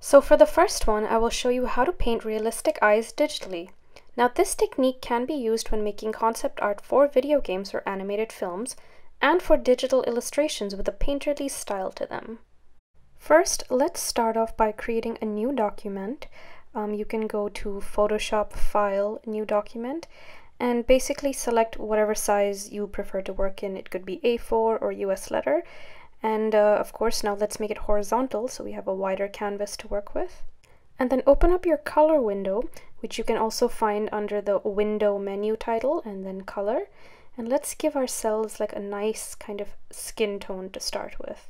So for the first one, I will show you how to paint realistic eyes digitally. Now this technique can be used when making concept art for video games or animated films, and for digital illustrations with a painterly style to them. First, let's start off by creating a new document. Um, you can go to Photoshop File, New Document, and basically select whatever size you prefer to work in. It could be A4 or US letter. And uh, of course, now let's make it horizontal so we have a wider canvas to work with. And then open up your color window, which you can also find under the window menu title and then color. And let's give ourselves like a nice kind of skin tone to start with.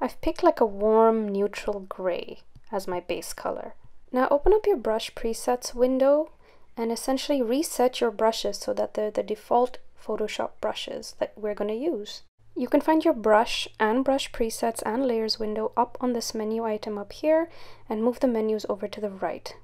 I've picked like a warm neutral gray as my base color. Now open up your brush presets window and essentially reset your brushes so that they're the default Photoshop brushes that we're going to use. You can find your brush and brush presets and layers window up on this menu item up here and move the menus over to the right.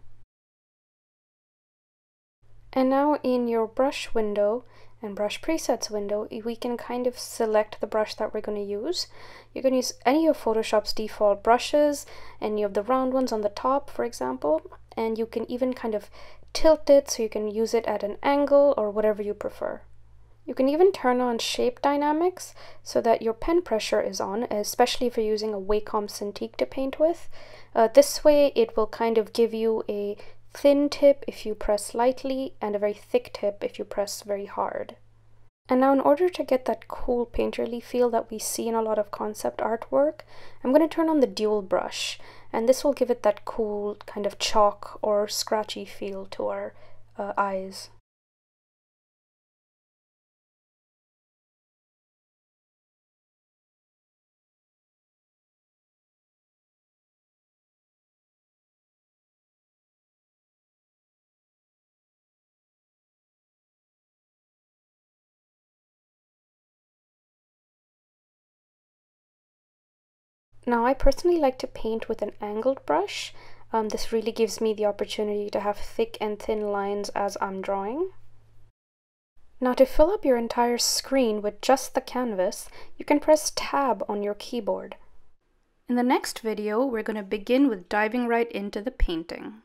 And now in your brush window and brush presets window, we can kind of select the brush that we're going to use. You can use any of Photoshop's default brushes, any of the round ones on the top, for example, and you can even kind of tilt it so you can use it at an angle or whatever you prefer. You can even turn on shape dynamics so that your pen pressure is on, especially if you're using a Wacom Cintiq to paint with. Uh, this way it will kind of give you a thin tip if you press lightly and a very thick tip if you press very hard. And now in order to get that cool painterly feel that we see in a lot of concept artwork, I'm going to turn on the dual brush and this will give it that cool kind of chalk or scratchy feel to our uh, eyes. Now I personally like to paint with an angled brush. Um, this really gives me the opportunity to have thick and thin lines as I'm drawing. Now to fill up your entire screen with just the canvas, you can press tab on your keyboard. In the next video, we're going to begin with diving right into the painting.